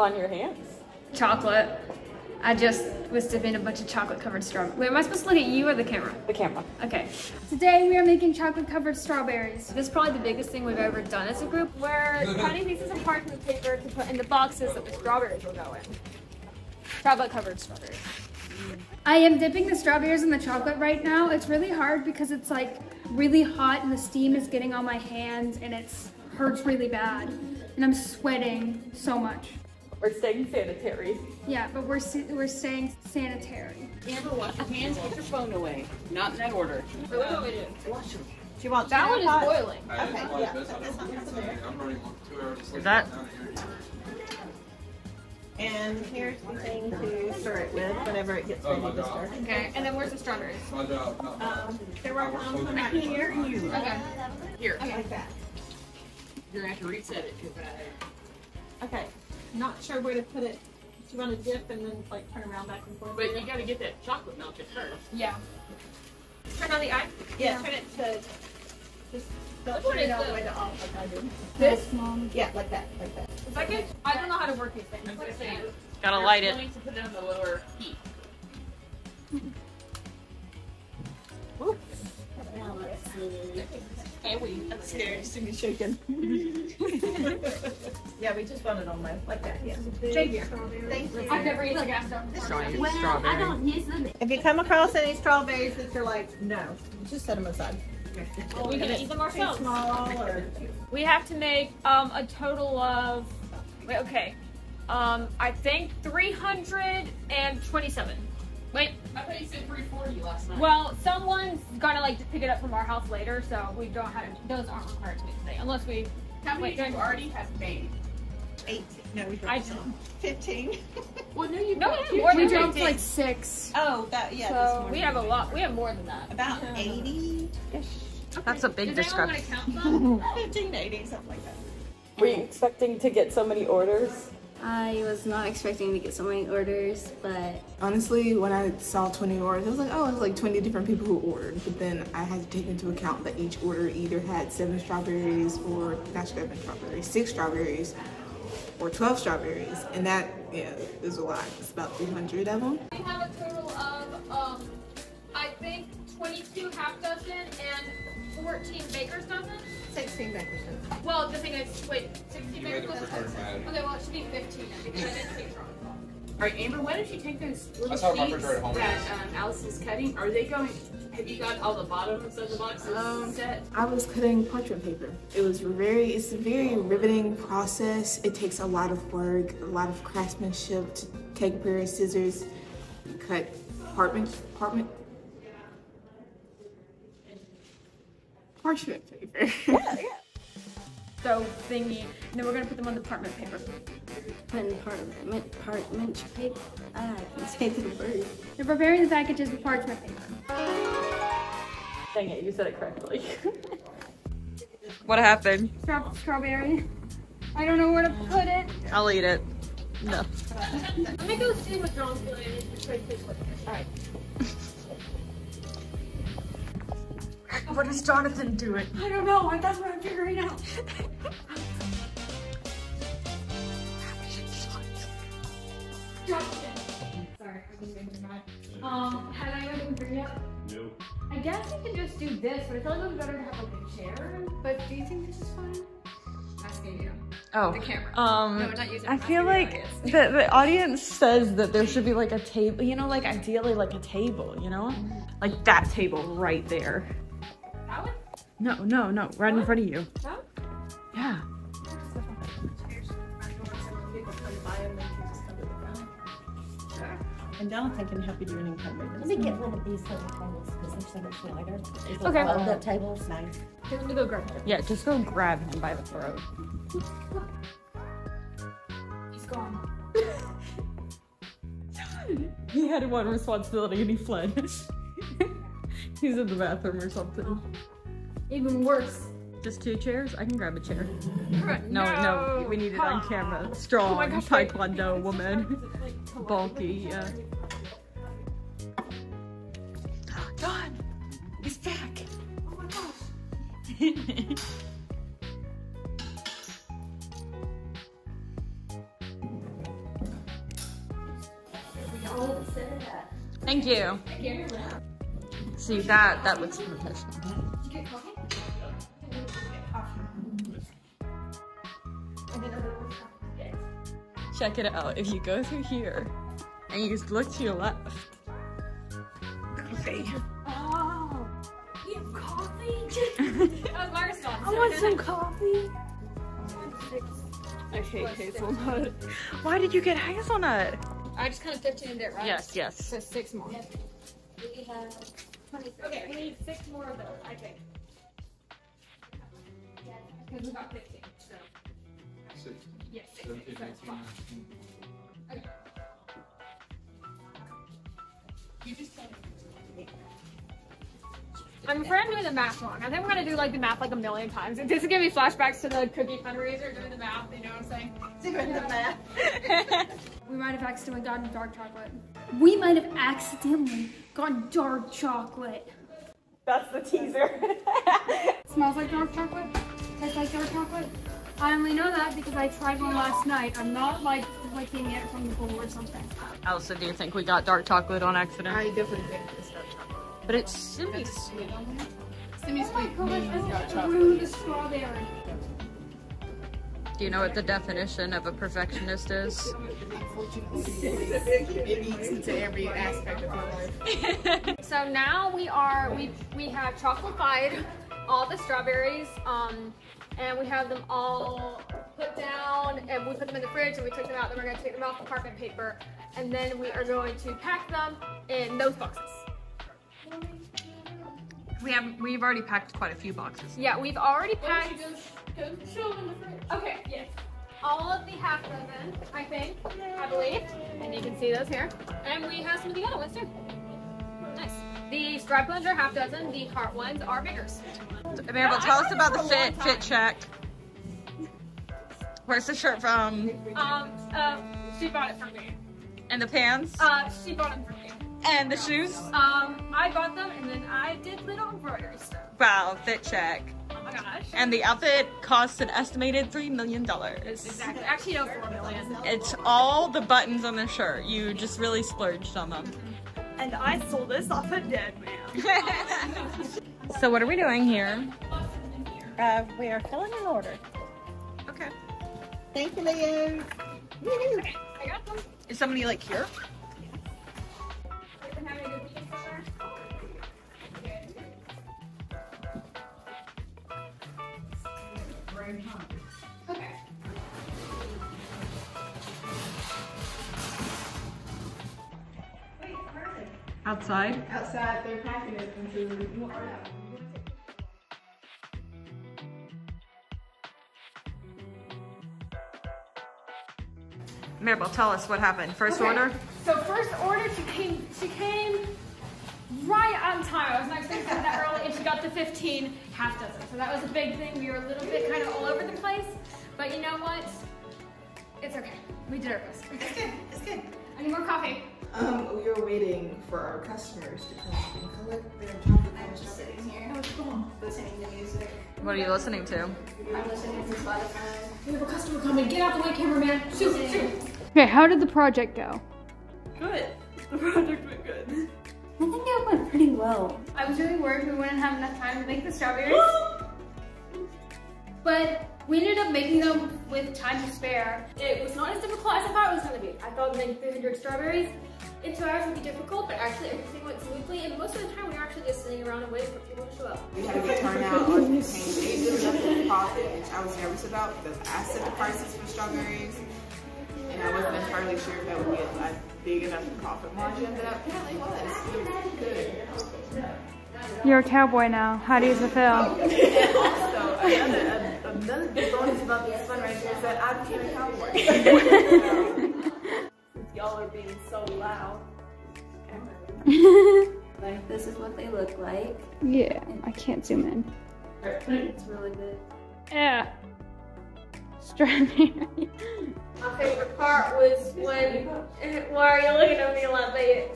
on your hands? Chocolate. I just was dipping a bunch of chocolate covered strawberries. Wait, am I supposed to look at you or the camera? The camera. Okay. Today we are making chocolate covered strawberries. This is probably the biggest thing we've ever done as a group. We're cutting pieces of parchment paper to put in the boxes that the strawberries will go in. Chocolate covered strawberries. I am dipping the strawberries in the chocolate right now. It's really hard because it's like really hot and the steam is getting on my hands and it's hurts really bad. And I'm sweating so much. We're staying sanitary. Yeah, but we're si- we're staying sanitary. Amber, wash your hands, put your phone away. Not in that order. So what do we do? Wash them. Do you want That two one is pots? boiling. Okay, yeah. put this one over there. Is that And here's the thing to stir it with whenever it gets ready to stir. Okay, and then where's the strawberries? Um, there were some from back here. Okay. Here, like that. You're gonna have to reset it. 'cause I- Okay, not sure where to put it. Do you want to dip and then like turn around back and forth? But you gotta get that chocolate melted first. Yeah. Turn on the eye. Yeah, turn it to, just don't turn it is all the the- way to off like I did. This? Yeah, like that, like that. Is that good? I don't know how to work these things. I'm gonna say, gotta you're light it? wanting to put it on the lower heat. I'm scared, just me shaking. yeah, we just want it on my, like that, yeah. Thank you. Thank you. I've never eaten gas stuff before. strawberry? I don't use them. If you come across any strawberries that you're like, no, just set them aside. We can eat them ourselves. small or. We have to make um, a total of, wait, okay, um, I think 327. Wait, I thought you said 340 last night. well, someone's gonna like to pick it up from our house later, so we don't have those aren't required to be today, unless we. How many wait, do you already have made? 18. No, we dropped don't. some. 15. Well, no, you No, got we have more We than dropped like six. Oh, that, yeah. So morning. we have a lot. We have more than that. About 80 ish. That's a big Does anyone want to discrepancy. count them? 15 to 80, something like that. Were you expecting to get so many orders? I was not expecting to get so many orders, but Honestly, when I saw 20 orders, I was like, oh, it's like 20 different people who ordered. But then I had to take into account that each order either had seven strawberries or not seven strawberries, six strawberries or 12 strawberries. And that, yeah, is a lot. It's about 300 of them. We have a total of, um, I think 22 half dozen and 14 baker's dozen. 16 baker's dozen. Well, the thing is, wait, 16 baker's dozen? Okay, well, it should be 15 because I didn't see it wrong. All right, Amber, why don't you take those little That's how my sheets at home that um, Alice is cutting? Are they going? Have you got all the bottoms of the boxes Um, set? I was cutting parchment paper. It was very, it's a very riveting process. It takes a lot of work, a lot of craftsmanship to take a pair of scissors, cut parchment, parchment, parchment paper. yeah, yeah. So thingy, and then we're gonna put them on the parchment paper. putting parchment, parchment paper. Ah, I can't say the word. They're preparing the packages with parchment paper. Dang it, you said it correctly. What happened? Straw- strawberry. I don't know where to put it. I'll eat it. No. Let me go see what John's doing. and try to fix it. Alright. What is Jonathan doing? I don't know, that's what I'm figuring out. Sorry, I was thinking about it. Um, had I ever figured out? No. I guess we could just do this, but I feel like it would be better to have like a chair. But do you think this is fine? Asking you. Oh. The camera. Um, No, not using I it. feel like the the, audience. the audience says that there should be like a table, you know, like ideally like a table, you know? Like that table right there. That one? No, no, no, right in front of you. That? Yeah. And Jonathan can help you do any kind of Let me get one of these little tables because they're so much lighter. These little Okay. fold up tables. Nice. Okay, let me go grab it. Yeah, just go grab him by the throat. He's gone. He had one responsibility and he fled. He's in the bathroom or something. Oh. Even worse. Just two chairs? I can grab a chair. No, no, we need it on camera. Strong, oh gosh, taekwondo wait. woman. Bulky, yeah. Don! He's back! Oh my gosh! Thank you. Thank you. See that that looks professional. Check it out. If you go through here and you just look to your left. Coffee. Oh, you have coffee? that was my response. I want some coffee. I hate hazelnut. Why did you get hazelnut? I just kind of dipped it in it, right? Yes, yes. So six more. Okay, we need six more of those, I think. Because we got 15, so. Yes, six. so that's fine. Okay. I'm afraid I'm doing the math wrong. I think we're gonna do like the math like a million times. This is giving me flashbacks to the cookie fundraiser doing the math, you know what I'm saying? Doing the math. We might have accidentally gotten dark chocolate. We might have accidentally gotten dark chocolate. That's the teaser. Smells like dark chocolate? Tastes like dark chocolate? I only know that because I tried one last night. I'm not like licking it from the bowl or something. Allison, do you think we got dark chocolate on accident? I definitely think it's dark chocolate. but it's semi-sweet. Oh semi-sweet means dark Through chocolate. the strawberry. Do you know what the definition of a perfectionist is? It eats into every aspect of my life. So now we are we we have chocolatified all the strawberries, um, and we have them all put down, and we put them in the fridge, and we took them out. Then we're gonna take them off the carpet paper, and then we are going to pack them in those boxes. We have we've already packed quite a few boxes. Yeah, we've already packed. Okay, yes. All of the half dozen, I think, I believe, and you can see those here. And we have some of the other ones too. Nice. The striped ones are half dozen. The heart ones are bigger. Maribel, tell us about the fit fit check. Where's the shirt from? Um, uh, she bought it from me. And the pants? Uh, she bought them for me. And the shoes? Um, I bought them and then I did little embroidery stuff. Wow, fit check. Oh my gosh. And the outfit costs an estimated $3 million. Exactly. Actually, no, four million. It's all the buttons on the shirt. You just really splurged on them. and I sold this off a dead man. So what are we doing here? Uh, we are filling an order. Okay. Thank you, Leo. Okay, I got them. Is somebody like here? Outside? Outside, they're packing it into more. Maribel, tell us what happened. First Okay. order? So first order, she came. She came right on time. I was not expecting that early, and she got the 15 half dozen. So that was a big thing. We were a little bit kind of all over the place, but you know what? It's okay. We did our best. It's good. It's good. I need more coffee. Um, we were waiting for our customers to come and collect their chocolate. I'm just sitting here, listening to music. What are you listening to? I'm listening to Spotify. We have a customer coming. Get out the way, cameraman. Shoot, shoot. Okay, how did the project go? Good. The project went good. I think it went pretty well. I was really worried we wouldn't have enough time to make the strawberries. but we ended up making them with time to spare. It was not as difficult as I thought it was going to be. I thought making 300 strawberries in two hours would be difficult, but actually everything went smoothly. And most of the time, we were actually just sitting around and waiting for people to show up. We had a good turnout on the same day. Good enough for profit, which I was nervous about because I set the prices for strawberries. And I wasn't entirely sure if that would be a, a big enough profit margin, but apparently it was. It was good. You're a cowboy now. How do you feel? And also, another, a, another big bonus about this fundraiser is that I became a cowboy. Y'all are being so loud. Like this is what they look like. Yeah, I can't zoom in. It's really good. Yeah. Strawberry. My favorite part was when, why are you looking at me like that?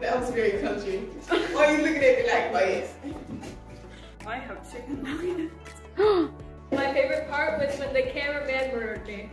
that was very country. Why are you looking at me like that? I have chicken nuggets. My favorite part was when the cameraman murdered me.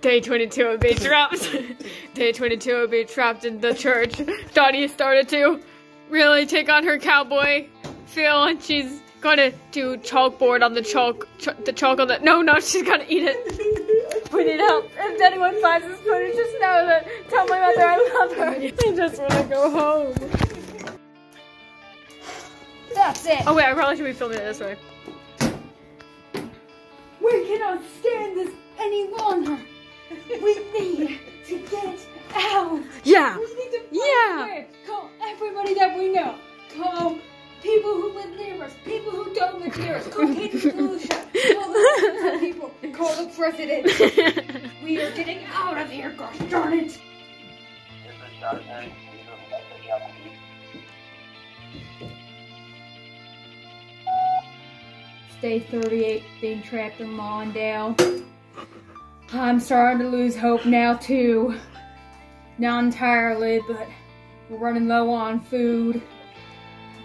Day 22 of being trapped. Day 22 of being trapped in the church. Donnie started to really take on her cowboy feel and she's gonna do chalkboard on the chalk, ch- the chalk on the. No, no, she's gonna eat it. Put it out. If anyone finds this footage, just know that. Tell my mother I love her. I just wanna go home. That's it. Oh wait, I probably should be filming it this way. We cannot stand this any longer. We need to get out. Yeah. We need to find Yeah. Call everybody that we know. Call people who live near us. People who don't live near us. Katie Felicia. Call the people. Call the president. we are getting out of here. Gosh darn it. Stay 38 being trapped in Lawndale. I'm starting to lose hope now too. Not entirely, but we're running low on food.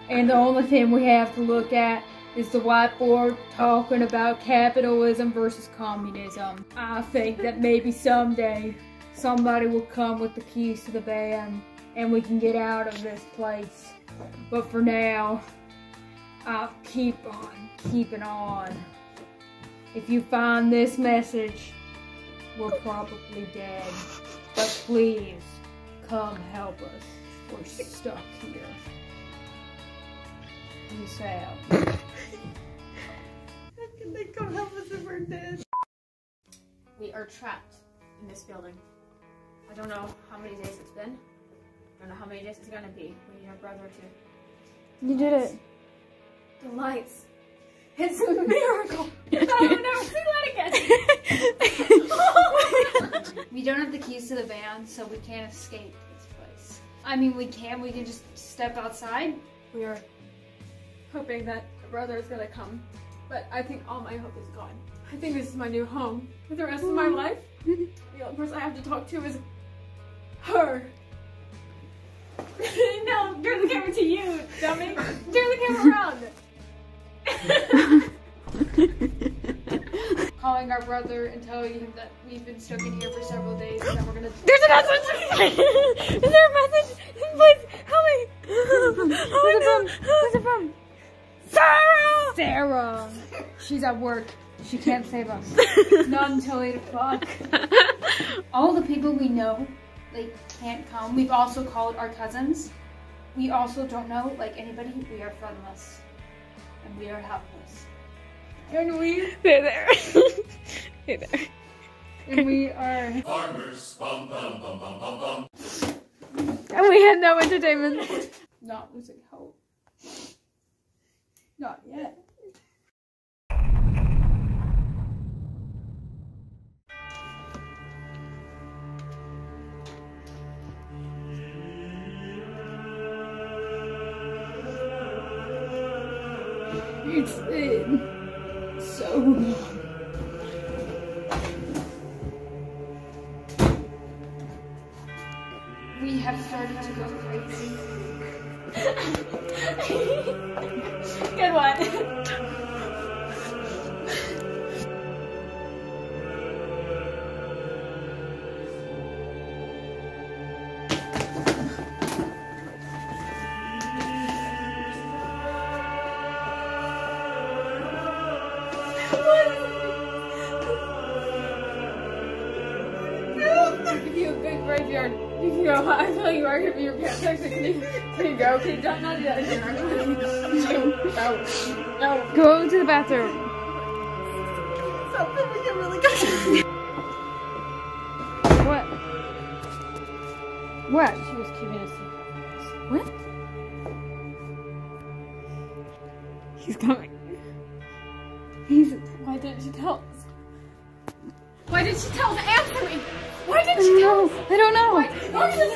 And the only thing we have to look at is the whiteboard talking about capitalism versus communism. I think that maybe someday somebody will come with the keys to the van and we can get out of this place. But for now, I'll keep on keeping on. If you find this message, we're probably dead. But please, come help us. We're stuck here. Peace out. We are trapped in this building. I don't know how many days it's been. I don't know how many days it's gonna be. We need our brother to. You did it. The lights. It's a miracle. I will never see that again. We don't have the keys to the van, so we can't escape this place. I mean, we can. We can just step outside. we are hoping that the brother is gonna come, but I think all my hope is gone. I think this is my new home for the rest of my life. The only person I have to talk to is her. no, turn the camera to you, dummy. Turn the camera around. Calling our brother and telling him that we've been stuck in here for several days and that we're gonna. There's a message! Is there a message? Please, help me! Oh, Who's it from? Who's it from? Sarah! Sarah. She's at work. She can't save us. Not until 8 o'clock. All the people we know, they can't come. We've also called our cousins. We also don't know, like anybody. We are friendless. And we are helpless. And we Hey there. hey there. and we are farmers. And we had no entertainment. not losing hope. Not yet. It's been so long. You a graveyard. You can go. I feel like you are gonna be your pants. Actually, can you, can you go? Can you don't not do that? No, no. Go to the bathroom. Something we can really go. What? What? She was keeping a secret. What? He's coming. He's. Why didn't she tell us? Why didn't she tell us? Answer me! Why didn't she No. I don't know. Why did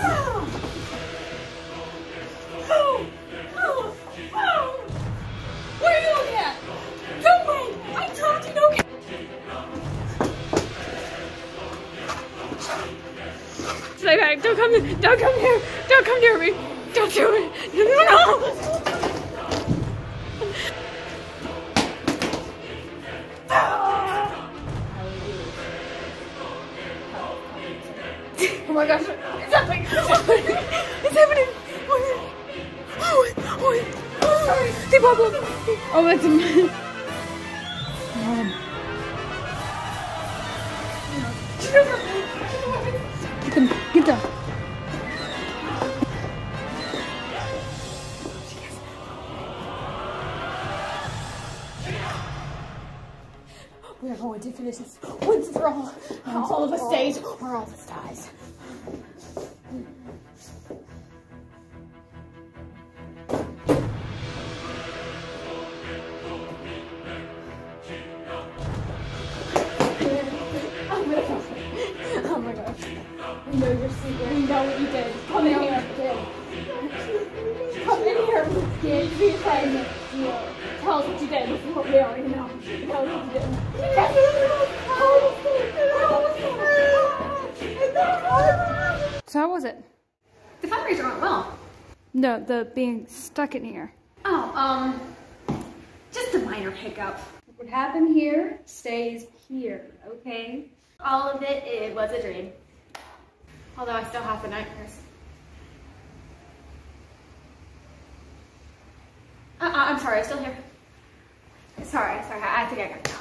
Oh! Oh! Oh! oh. What are you looking at? Don't wait! I told you don't Stay back! Don't come! Don't come here! Don't come near me! Don't do it! No! Oh, that's a Get them. Get them. We are going to finish this once for all. All of us oh, stays or all of us dies. Know what you did. Come in here. Come in here. Get be afraid. Tell us what you did before we already know. Tell us what you did. So how was it? The fundraiser went well. No, the being stuck in here. Oh, um, just a minor hiccup. What happened here stays here, okay? All of it, it was a dream. Although I still have the nightmares. Uh-uh, I'm sorry, I'm still here. Sorry, sorry, I think I got